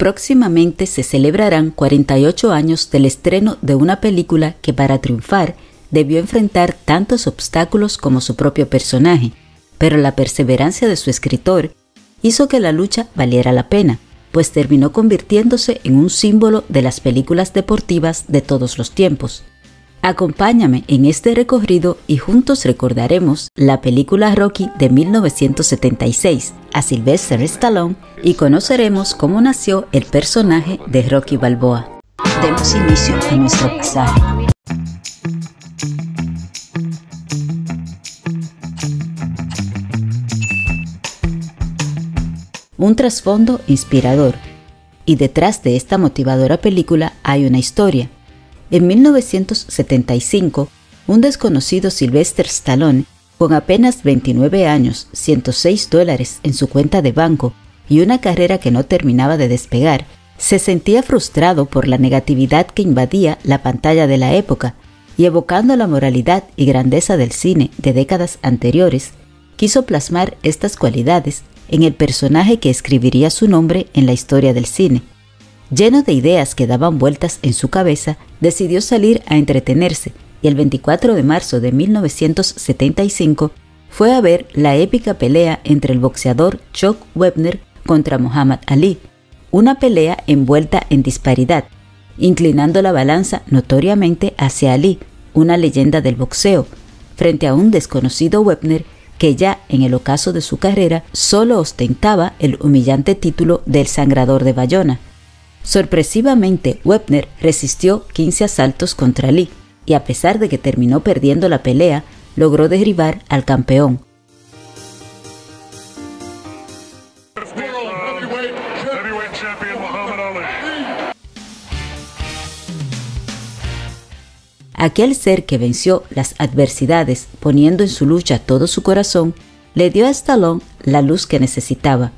Próximamente se celebrarán 48 años del estreno de una película que para triunfar debió enfrentar tantos obstáculos como su propio personaje, pero la perseverancia de su escritor hizo que la lucha valiera la pena, pues terminó convirtiéndose en un símbolo de las películas deportivas de todos los tiempos. Acompáñame en este recorrido y juntos recordaremos la película Rocky de 1976 a Sylvester Stallone y conoceremos cómo nació el personaje de Rocky Balboa. Demos inicio a nuestro pasaje. Un trasfondo inspirador. Y detrás de esta motivadora película hay una historia en 1975, un desconocido Sylvester Stallone, con apenas 29 años, 106 dólares en su cuenta de banco y una carrera que no terminaba de despegar, se sentía frustrado por la negatividad que invadía la pantalla de la época y evocando la moralidad y grandeza del cine de décadas anteriores, quiso plasmar estas cualidades en el personaje que escribiría su nombre en la historia del cine. Lleno de ideas que daban vueltas en su cabeza, decidió salir a entretenerse y el 24 de marzo de 1975 fue a ver la épica pelea entre el boxeador Chuck Webner contra Muhammad Ali, una pelea envuelta en disparidad, inclinando la balanza notoriamente hacia Ali, una leyenda del boxeo, frente a un desconocido Webner que ya en el ocaso de su carrera solo ostentaba el humillante título del sangrador de Bayona. Sorpresivamente, Webner resistió 15 asaltos contra Lee y a pesar de que terminó perdiendo la pelea, logró derribar al campeón. Aquel ser que venció las adversidades poniendo en su lucha todo su corazón, le dio a Stallone la luz que necesitaba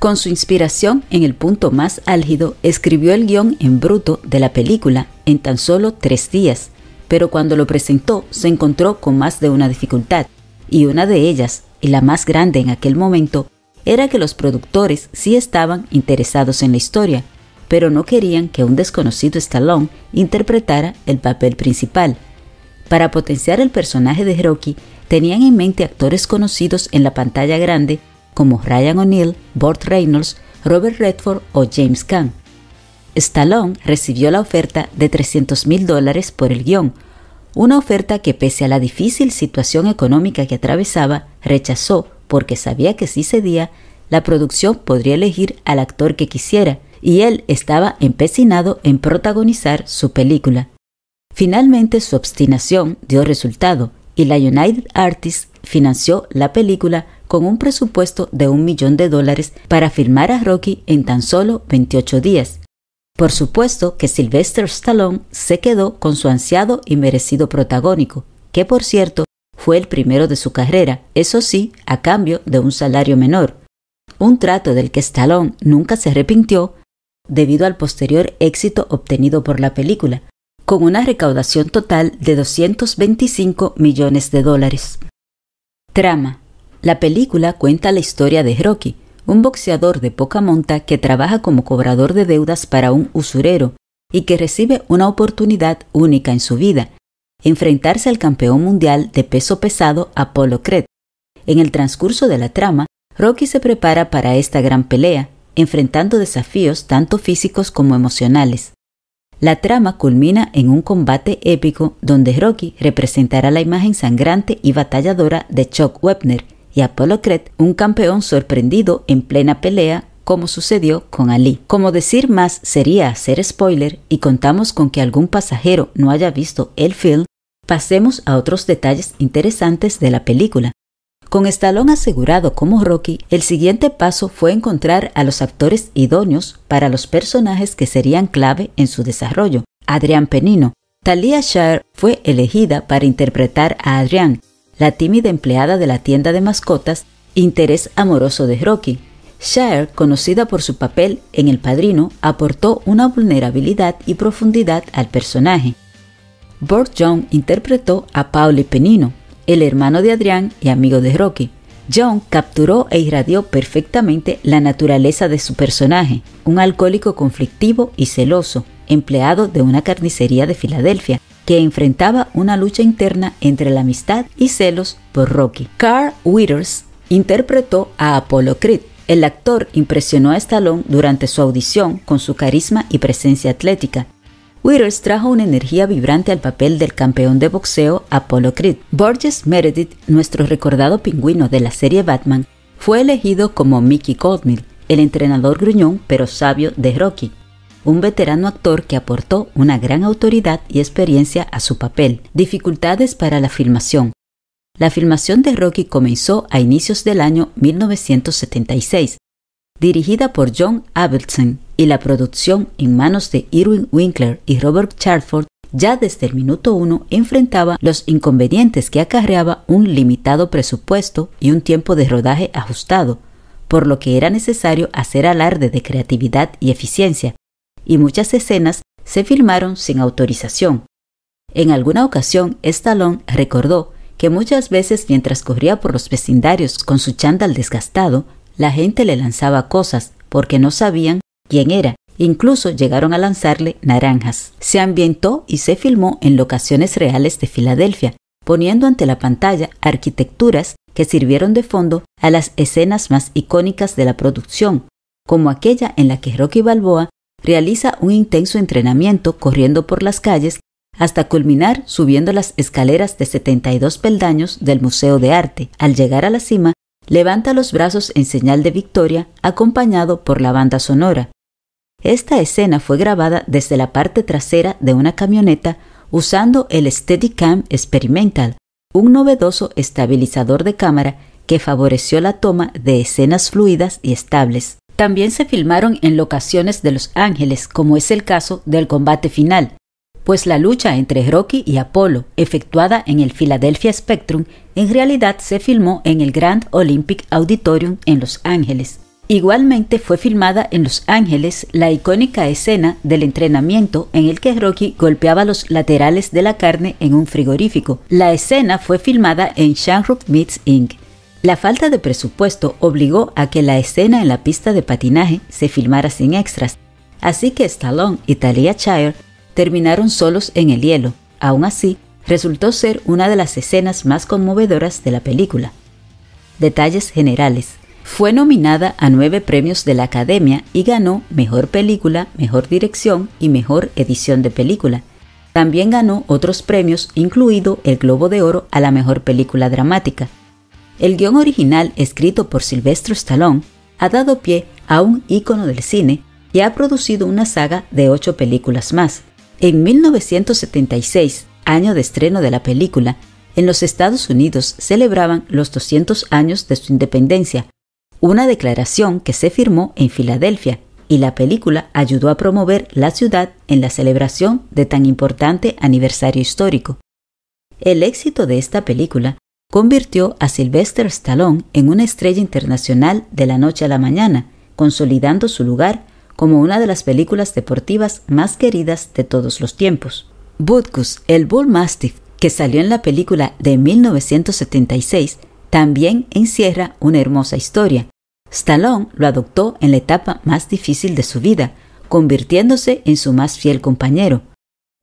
con su inspiración en el punto más álgido, escribió el guion en bruto de la película en tan solo tres días, pero cuando lo presentó se encontró con más de una dificultad, y una de ellas, y la más grande en aquel momento, era que los productores sí estaban interesados en la historia, pero no querían que un desconocido Stallone interpretara el papel principal. Para potenciar el personaje de Rocky, tenían en mente actores conocidos en la pantalla grande como Ryan O'Neill, Burt Reynolds, Robert Redford o James Caan. Stallone recibió la oferta de 300 mil dólares por el guion, una oferta que pese a la difícil situación económica que atravesaba, rechazó porque sabía que si cedía, la producción podría elegir al actor que quisiera, y él estaba empecinado en protagonizar su película. Finalmente su obstinación dio resultado y la United Artists financió la película con un presupuesto de un millón de dólares para filmar a Rocky en tan solo 28 días. Por supuesto que Sylvester Stallone se quedó con su ansiado y merecido protagónico, que por cierto fue el primero de su carrera, eso sí, a cambio de un salario menor. Un trato del que Stallone nunca se arrepintió debido al posterior éxito obtenido por la película, con una recaudación total de 225 millones de dólares. Trama la película cuenta la historia de Rocky, un boxeador de poca monta que trabaja como cobrador de deudas para un usurero y que recibe una oportunidad única en su vida, enfrentarse al campeón mundial de peso pesado Apollo Creed. En el transcurso de la trama, Rocky se prepara para esta gran pelea, enfrentando desafíos tanto físicos como emocionales. La trama culmina en un combate épico donde Rocky representará la imagen sangrante y batalladora de Chuck Webner, y Apollo Creed, un campeón sorprendido en plena pelea como sucedió con Ali. Como decir más sería hacer spoiler y contamos con que algún pasajero no haya visto el film, pasemos a otros detalles interesantes de la película. Con Stallone asegurado como Rocky, el siguiente paso fue encontrar a los actores idóneos para los personajes que serían clave en su desarrollo. Adrián Penino. Talia Shire fue elegida para interpretar a Adrián, la tímida empleada de la tienda de mascotas, interés amoroso de Rocky. Shire, conocida por su papel en El Padrino, aportó una vulnerabilidad y profundidad al personaje. Burt Young interpretó a Pauli Penino, el hermano de Adrián y amigo de Rocky. John capturó e irradió perfectamente la naturaleza de su personaje, un alcohólico conflictivo y celoso, empleado de una carnicería de Filadelfia, que enfrentaba una lucha interna entre la amistad y celos por Rocky. Carl Withers interpretó a Apollo Creed. El actor impresionó a Stallone durante su audición con su carisma y presencia atlética. Withers trajo una energía vibrante al papel del campeón de boxeo Apollo Creed. Borges Meredith, nuestro recordado pingüino de la serie Batman, fue elegido como Mickey Goldmill, el entrenador gruñón pero sabio de Rocky un veterano actor que aportó una gran autoridad y experiencia a su papel. Dificultades para la filmación. La filmación de Rocky comenzó a inicios del año 1976, dirigida por John Avildsen y la producción en manos de Irwin Winkler y Robert Charford ya desde el minuto uno enfrentaba los inconvenientes que acarreaba un limitado presupuesto y un tiempo de rodaje ajustado, por lo que era necesario hacer alarde de creatividad y eficiencia, y muchas escenas se filmaron sin autorización. En alguna ocasión, Stallone recordó que muchas veces mientras corría por los vecindarios con su chándal desgastado, la gente le lanzaba cosas porque no sabían quién era. Incluso llegaron a lanzarle naranjas. Se ambientó y se filmó en locaciones reales de Filadelfia, poniendo ante la pantalla arquitecturas que sirvieron de fondo a las escenas más icónicas de la producción, como aquella en la que Rocky Balboa realiza un intenso entrenamiento corriendo por las calles hasta culminar subiendo las escaleras de 72 peldaños del Museo de Arte. Al llegar a la cima, levanta los brazos en señal de victoria acompañado por la banda sonora. Esta escena fue grabada desde la parte trasera de una camioneta usando el Steadicam Experimental, un novedoso estabilizador de cámara que favoreció la toma de escenas fluidas y estables. También se filmaron en locaciones de Los Ángeles, como es el caso del combate final, pues la lucha entre Rocky y Apolo, efectuada en el Philadelphia Spectrum, en realidad se filmó en el Grand Olympic Auditorium en Los Ángeles. Igualmente fue filmada en Los Ángeles la icónica escena del entrenamiento en el que Rocky golpeaba los laterales de la carne en un frigorífico. La escena fue filmada en Shamrock Meats Inc., la falta de presupuesto obligó a que la escena en la pista de patinaje se filmara sin extras, así que Stallone y Talia Shire terminaron solos en el hielo. Aún así, resultó ser una de las escenas más conmovedoras de la película. Detalles generales. Fue nominada a nueve premios de la Academia y ganó Mejor Película, Mejor Dirección y Mejor Edición de Película. También ganó otros premios, incluido el Globo de Oro a la Mejor Película Dramática. El guion original, escrito por Sylvester Stallone, ha dado pie a un ícono del cine y ha producido una saga de ocho películas más. En 1976, año de estreno de la película, en los Estados Unidos celebraban los 200 años de su independencia, una declaración que se firmó en Filadelfia y la película ayudó a promover la ciudad en la celebración de tan importante aniversario histórico. El éxito de esta película convirtió a Sylvester Stallone en una estrella internacional de la noche a la mañana, consolidando su lugar como una de las películas deportivas más queridas de todos los tiempos. Butkus, el Bull Mastiff, que salió en la película de 1976, también encierra una hermosa historia. Stallone lo adoptó en la etapa más difícil de su vida, convirtiéndose en su más fiel compañero.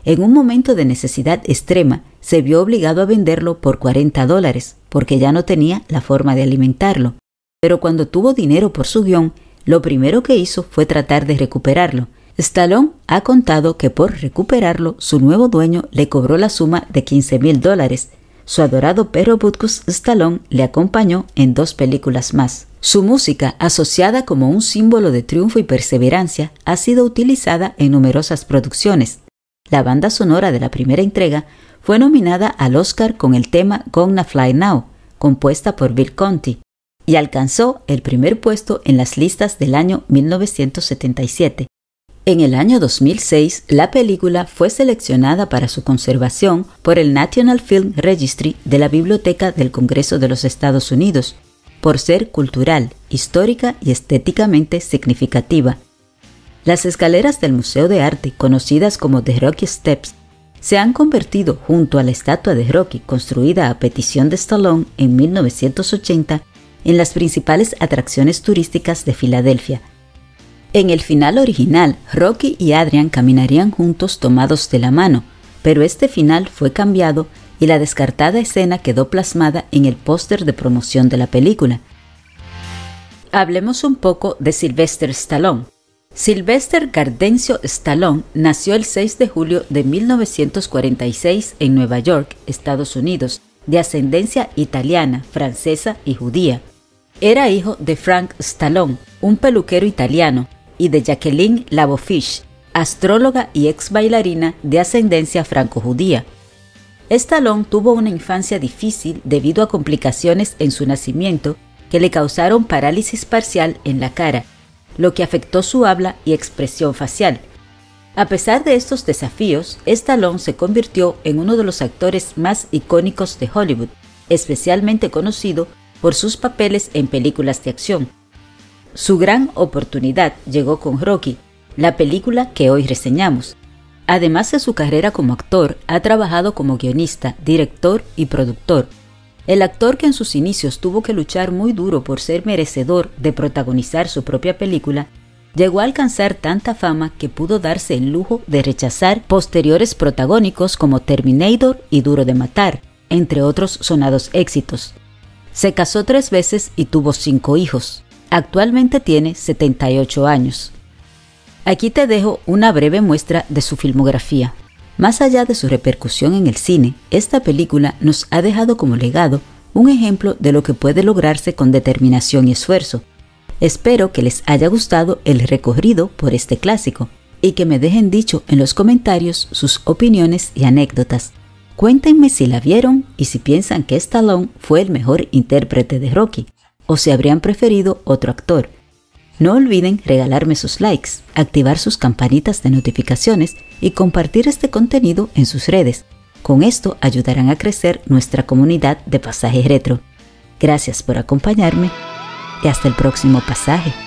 En un momento de necesidad extrema, se vio obligado a venderlo por 40 dólares, porque ya no tenía la forma de alimentarlo. Pero cuando tuvo dinero por su guion, lo primero que hizo fue tratar de recuperarlo. Stallone ha contado que por recuperarlo, su nuevo dueño le cobró la suma de 15 mil dólares. Su adorado perro Butkus Stallone le acompañó en dos películas más. Su música, asociada como un símbolo de triunfo y perseverancia, ha sido utilizada en numerosas producciones. La banda sonora de la primera entrega fue nominada al Oscar con el tema Gonna Fly Now, compuesta por Bill Conti, y alcanzó el primer puesto en las listas del año 1977. En el año 2006, la película fue seleccionada para su conservación por el National Film Registry de la Biblioteca del Congreso de los Estados Unidos, por ser cultural, histórica y estéticamente significativa. Las escaleras del Museo de Arte, conocidas como The Rocky Steps, se han convertido junto a la estatua de Rocky construida a petición de Stallone en 1980 en las principales atracciones turísticas de Filadelfia. En el final original, Rocky y Adrian caminarían juntos tomados de la mano, pero este final fue cambiado y la descartada escena quedó plasmada en el póster de promoción de la película. Hablemos un poco de Sylvester Stallone. Sylvester Gardencio Stallone nació el 6 de julio de 1946 en Nueva York, Estados Unidos, de ascendencia italiana, francesa y judía. Era hijo de Frank Stallone, un peluquero italiano, y de Jacqueline Labofish, astróloga y ex bailarina de ascendencia franco-judía. Stallone tuvo una infancia difícil debido a complicaciones en su nacimiento que le causaron parálisis parcial en la cara, lo que afectó su habla y expresión facial. A pesar de estos desafíos, Stallone se convirtió en uno de los actores más icónicos de Hollywood, especialmente conocido por sus papeles en películas de acción. Su gran oportunidad llegó con Rocky, la película que hoy reseñamos. Además de su carrera como actor, ha trabajado como guionista, director y productor. El actor que en sus inicios tuvo que luchar muy duro por ser merecedor de protagonizar su propia película, llegó a alcanzar tanta fama que pudo darse el lujo de rechazar posteriores protagónicos como Terminator y Duro de Matar, entre otros sonados éxitos. Se casó tres veces y tuvo cinco hijos. Actualmente tiene 78 años. Aquí te dejo una breve muestra de su filmografía. Más allá de su repercusión en el cine, esta película nos ha dejado como legado un ejemplo de lo que puede lograrse con determinación y esfuerzo. Espero que les haya gustado el recorrido por este clásico y que me dejen dicho en los comentarios sus opiniones y anécdotas. Cuéntenme si la vieron y si piensan que Stallone fue el mejor intérprete de Rocky o si habrían preferido otro actor. No olviden regalarme sus likes, activar sus campanitas de notificaciones y compartir este contenido en sus redes. Con esto ayudarán a crecer nuestra comunidad de pasaje retro. Gracias por acompañarme y hasta el próximo pasaje.